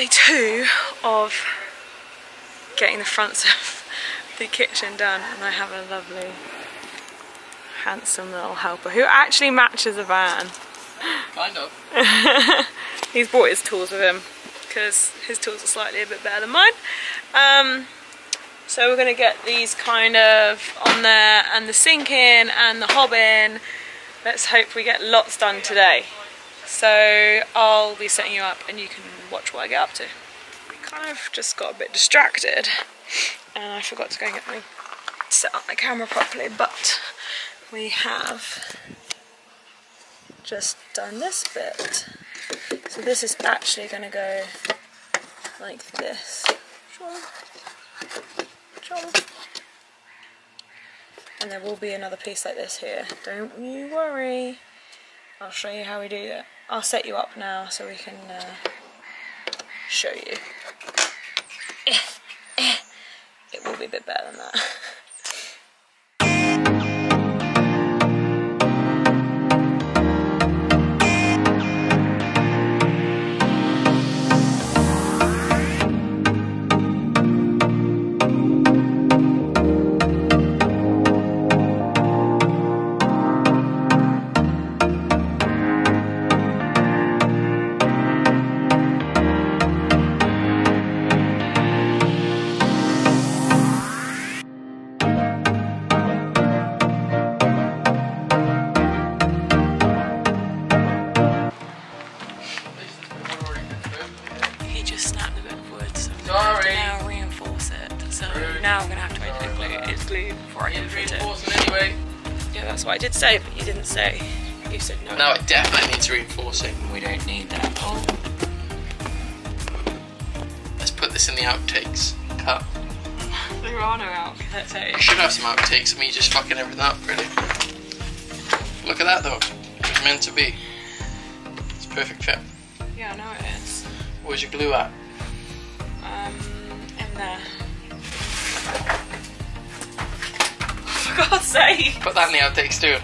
day two of getting the fronts of the kitchen done and I have a lovely handsome little helper who actually matches a van. Kind of. He's brought his tools with him because his tools are slightly a bit better than mine. Um, so we're going to get these kind of on there and the sink in and the hob in. Let's hope we get lots done today. So I'll be setting you up and you can watch what I get up to. We kind of just got a bit distracted and I forgot to go and get my set up my camera properly but we have just done this bit. So this is actually going to go like this. And there will be another piece like this here. Don't you worry. I'll show you how we do that. I'll set you up now so we can uh, show you. It will be a bit better than that. did say, but you didn't say. You said no. No, it definitely needs reinforcing. we don't need that. Oh, Let's put this in the outtakes. Cut. there are no outfits. I should have some outtakes me just fucking everything up, really. Look at that though. It was meant to be. It's a perfect fit. Yeah, I know it is. Where's your glue at? Um, in there. God's sake! Put that in the outtakes too.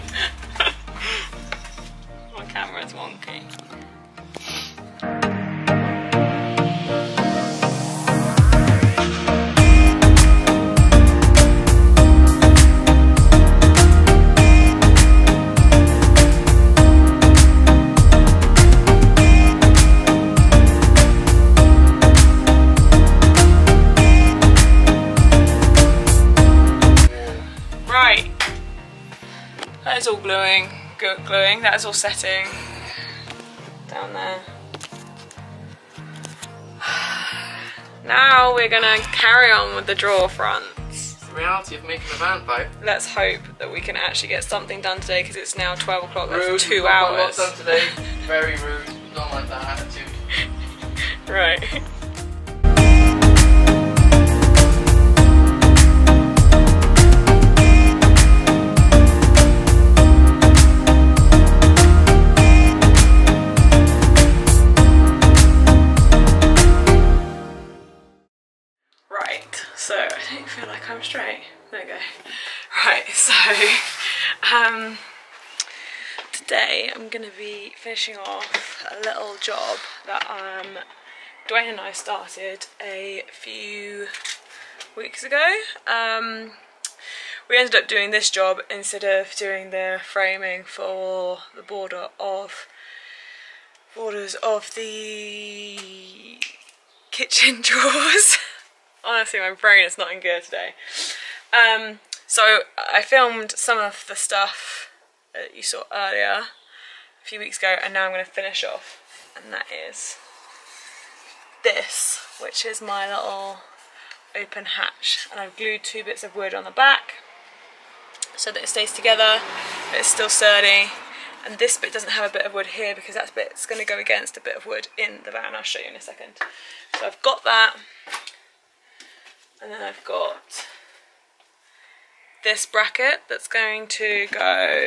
My camera's wonky. That is all gluing. Good gluing. That is all setting. Down there. Now we're gonna carry on with the drawer fronts. The reality of making a van pipe. Let's hope that we can actually get something done today because it's now 12 o'clock. That's two we've got a hours. done today. Very rude. Don't like that attitude. Right, finishing off a little job that um, Dwayne and I started a few weeks ago. Um, we ended up doing this job instead of doing the framing for the border of borders of the kitchen drawers. Honestly, my brain is not in gear today. Um, so I filmed some of the stuff that you saw earlier few weeks ago, and now I'm going to finish off, and that is this, which is my little open hatch, and I've glued two bits of wood on the back so that it stays together, but it's still sturdy. And this bit doesn't have a bit of wood here because that bit's going to go against a bit of wood in the van. I'll show you in a second. So I've got that, and then I've got this bracket that's going to go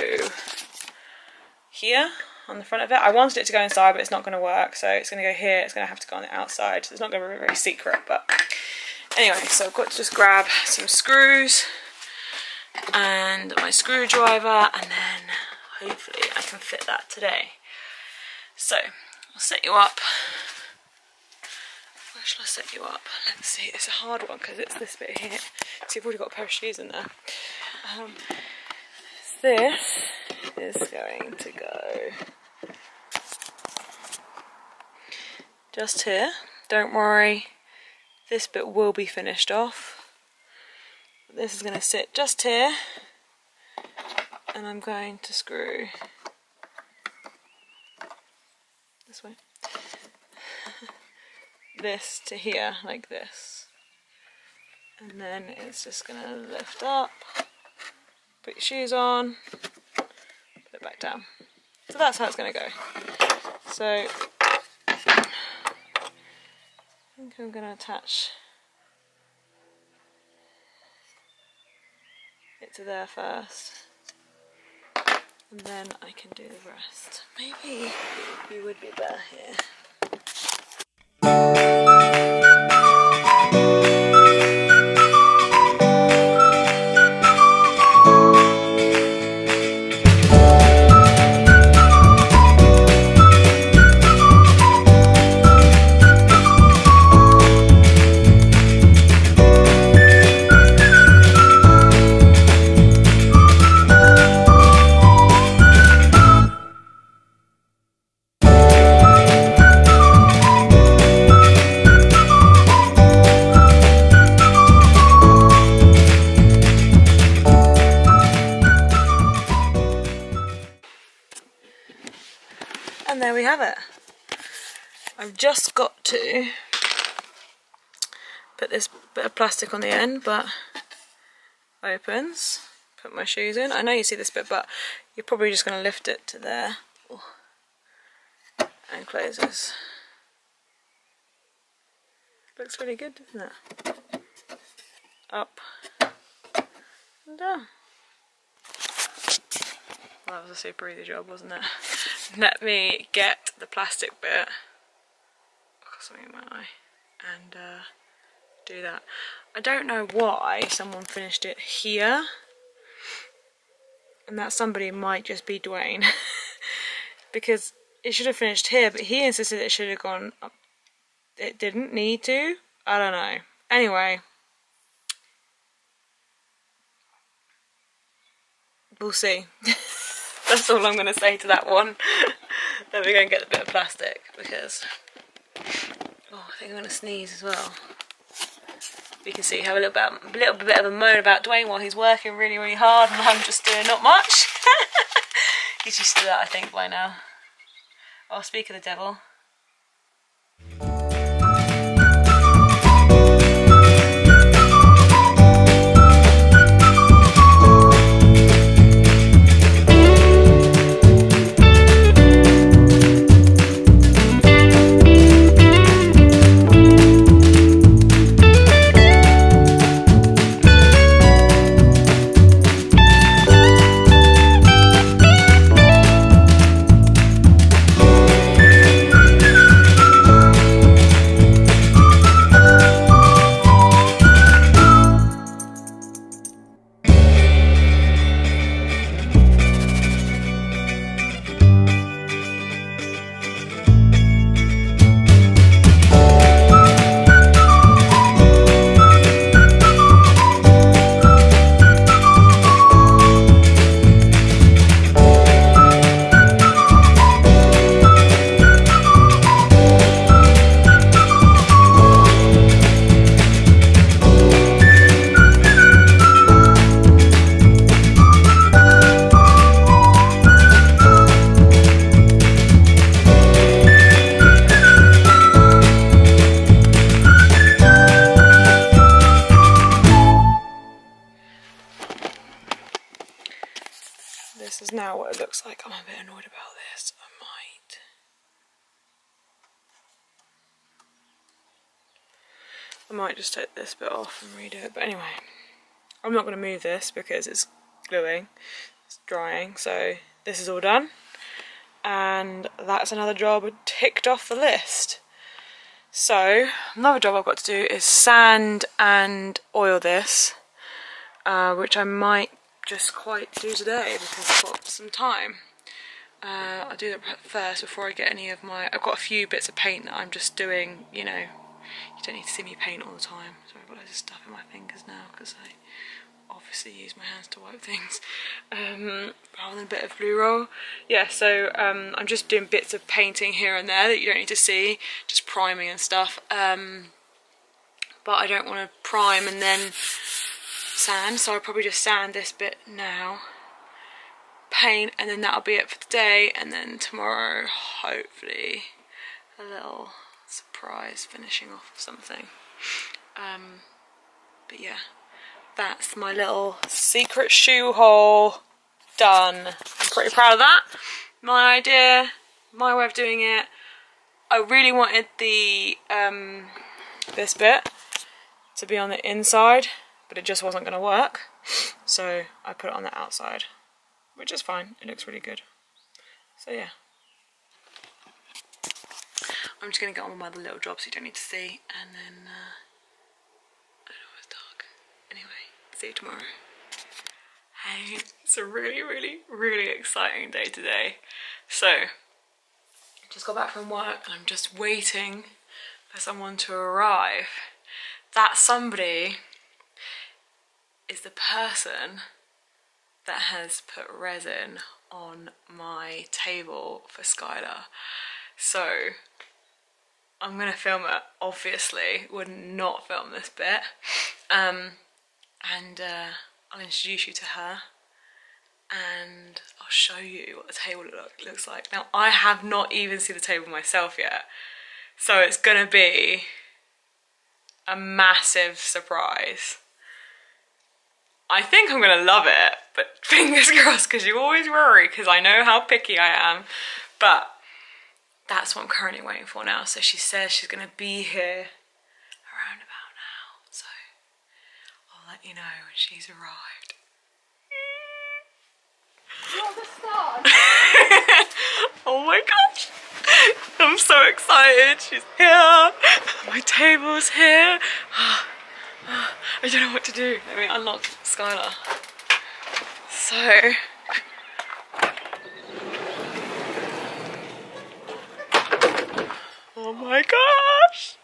here on the front of it. I wanted it to go inside, but it's not going to work. So it's going to go here. It's going to have to go on the outside. It's not going to be very secret, but anyway. So I've got to just grab some screws and my screwdriver, and then hopefully I can fit that today. So I'll set you up Where shall I set you up? Let's see. It's a hard one because it's this bit here. So you've already got a pair of shoes in there. Um, this is going to go. Just here. Don't worry, this bit will be finished off. This is going to sit just here. And I'm going to screw this way. This to here like this. And then it's just gonna lift up. Put your shoes on down so that's how it's gonna go. So I think I'm gonna attach it to there first and then I can do the rest. Maybe you would be better here just got to put this bit of plastic on the end, but opens. Put my shoes in. I know you see this bit, but you're probably just going to lift it to there. And closes. Looks really good, doesn't it? Up and down. Well, that was a super easy job, wasn't it? Let me get the plastic bit. Something in my eye. And uh, do that. I don't know why someone finished it here. And that somebody might just be Dwayne. because it should have finished here, but he insisted it should have gone up. It didn't need to. I don't know. Anyway. We'll see. That's all I'm going to say to that one. then we're going to get a bit of plastic because... Think I'm going to sneeze as well. You can see, have a little bit, a little bit of a moan about Dwayne while he's working really, really hard and I'm just doing not much. he's used to that, I think, by now. Oh, speak of the devil. Like. I'm a bit annoyed about this. I might. I might just take this bit off and redo it. But anyway, I'm not going to move this because it's gluing, it's drying. So this is all done. And that's another job ticked off the list. So another job I've got to do is sand and oil this, uh, which I might just quite do today because I've got some time. Uh, I'll do that first before I get any of my... I've got a few bits of paint that I'm just doing, you know, you don't need to see me paint all the time. So I've got loads of stuff in my fingers now because I obviously use my hands to wipe things um, rather than a bit of blue roll. Yeah, so um, I'm just doing bits of painting here and there that you don't need to see, just priming and stuff. Um, but I don't want to prime and then sand, so I'll probably just sand this bit now, paint, and then that'll be it for today, and then tomorrow, hopefully, a little surprise finishing off something. Um, but yeah, that's my little secret shoe hole done. I'm pretty proud of that. My idea, my way of doing it. I really wanted the um, this bit to be on the inside, but it just wasn't going to work. So I put it on the outside, which is fine. It looks really good. So yeah. I'm just going to get on with my other little jobs you don't need to see, and then uh, I know it's dark. Anyway, see you tomorrow. Hey, it's a really, really, really exciting day today. So, just got back from work and I'm just waiting for someone to arrive. That somebody is the person that has put resin on my table for Skyla. So I'm gonna film it, obviously, would not film this bit. Um, and uh, I'll introduce you to her and I'll show you what the table look, looks like. Now I have not even seen the table myself yet, so it's gonna be a massive surprise. I think I'm gonna love it, but fingers crossed because you always worry because I know how picky I am. But that's what I'm currently waiting for now. So she says she's gonna be here around about now. So I'll let you know when she's arrived. You're the star. oh my gosh! I'm so excited. She's here. My table's here. I don't know what to do. Let me unlock Skyla. So. Oh my gosh!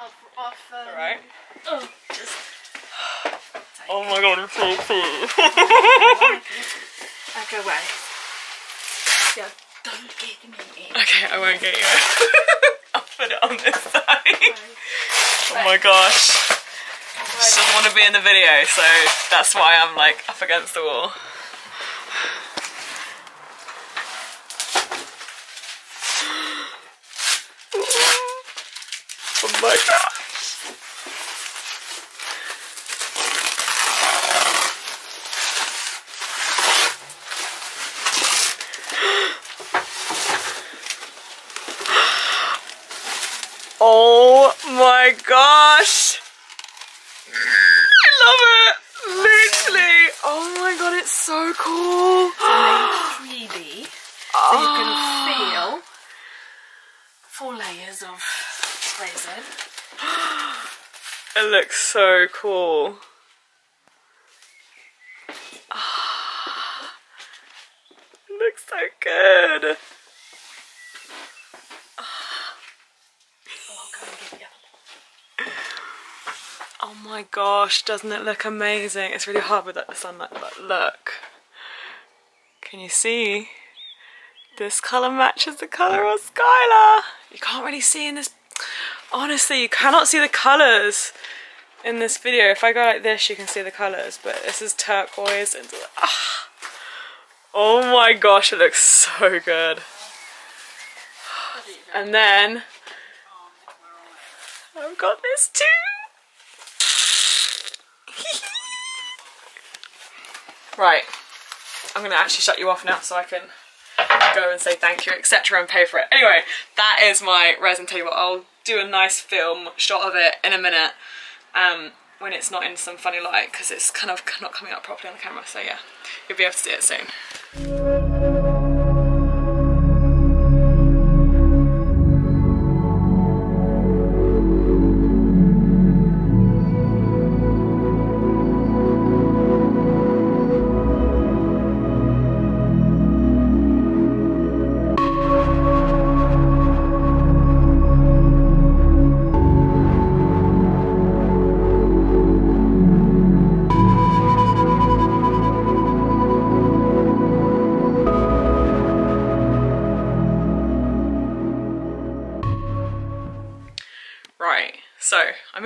off, off, um, Alright. Oh, just Oh my god, I'm so cool. away. Yeah, don't get me in. okay, I won't get you. I'll put it on this side. Oh my gosh. She doesn't want to be in the video, so that's why I'm like up against the wall. Oh, oh my gosh. Oh my gosh. Oh my god, it's so cool. 3D, so you can feel four layers of resin. It looks so cool. Ah, it looks so good. Oh, I'll go and get the other one. Oh my gosh, doesn't it look amazing? It's really hard with like, the sunlight, but look. Can you see? This colour matches the colour of Skyla. You can't really see in this, honestly, you cannot see the colours in this video. If I go like this, you can see the colours, but this is turquoise and ah. Oh my gosh, it looks so good. And then I've got this too. Right, I'm gonna actually shut you off now so I can go and say thank you, etc., and pay for it. Anyway, that is my resin table. I'll do a nice film shot of it in a minute um, when it's not in some funny light because it's kind of not coming up properly on the camera. So yeah, you'll be able to see it soon.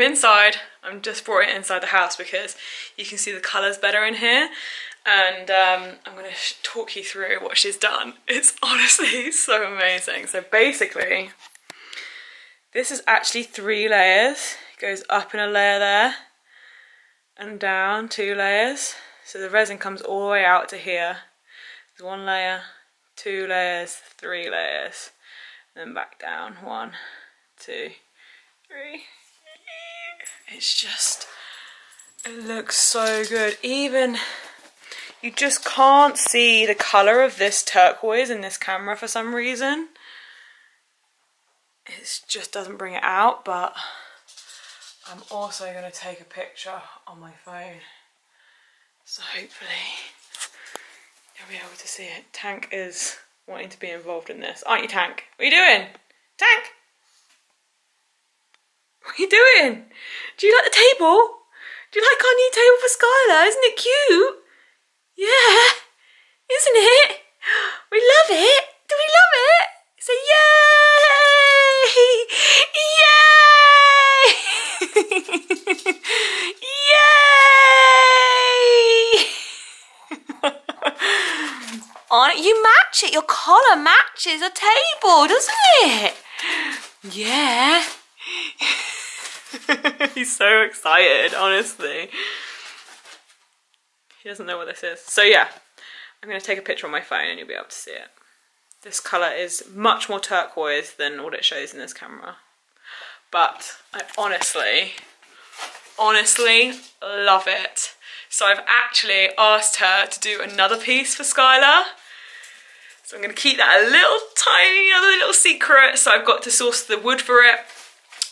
Inside. I'm just brought it inside the house because you can see the colours better in here. And um, I'm going to talk you through what she's done. It's honestly so amazing. So basically, this is actually three layers. It goes up in a layer there and down two layers. So the resin comes all the way out to here. There's one layer, two layers, three layers, then back down. One, two, three. It's just, it looks so good. Even, you just can't see the colour of this turquoise in this camera for some reason. It just doesn't bring it out, but I'm also going to take a picture on my phone. So hopefully you'll be able to see it. Tank is wanting to be involved in this. Aren't you, Tank? What are you doing? Tank! Are you doing? Do you like the table? Do you like our new table for Skyla? Isn't it cute? Yeah, isn't it? We love it. Do we love it? Say yay! Yay! yay! On you match it. Your collar matches a table, doesn't it? Yeah. He's so excited, honestly. He doesn't know what this is. So yeah, I'm going to take a picture on my phone and you'll be able to see it. This colour is much more turquoise than what it shows in this camera. But I honestly, honestly love it. So I've actually asked her to do another piece for Skyla. So I'm going to keep that a little tiny, other little secret. So I've got to source the wood for it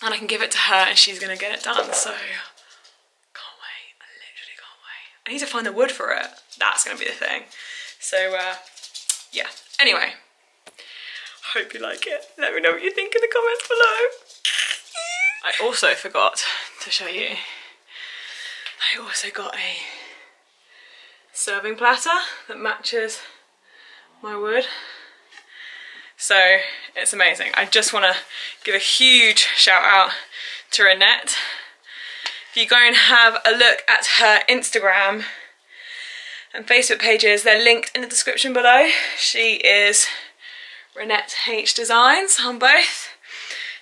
and I can give it to her and she's to get it done. So can't wait. I literally can't wait. I need to find the wood for it. That's to be the thing. So uh, yeah. Anyway, hope you like it. Let me know what you think in the comments below. I also forgot to show you. I also got a serving platter that matches my wood. So it's amazing. I just want to give a huge shout out to Reinette. If you go and have a look at her Instagram and Facebook pages, they're linked in the description below. She is Reinette H Designs on both.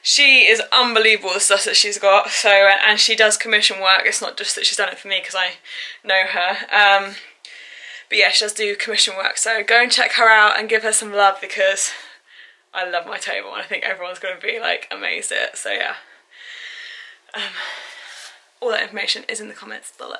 She is unbelievable the stuff that she's got. So and she does commission work. It's not just that she's done it for me because I know her. Um, but yeah, she does do commission work. So go and check her out and give her some love because I love my table and I think everyone's going to be like amazed at it. So yeah, um, all that information is in the comments below.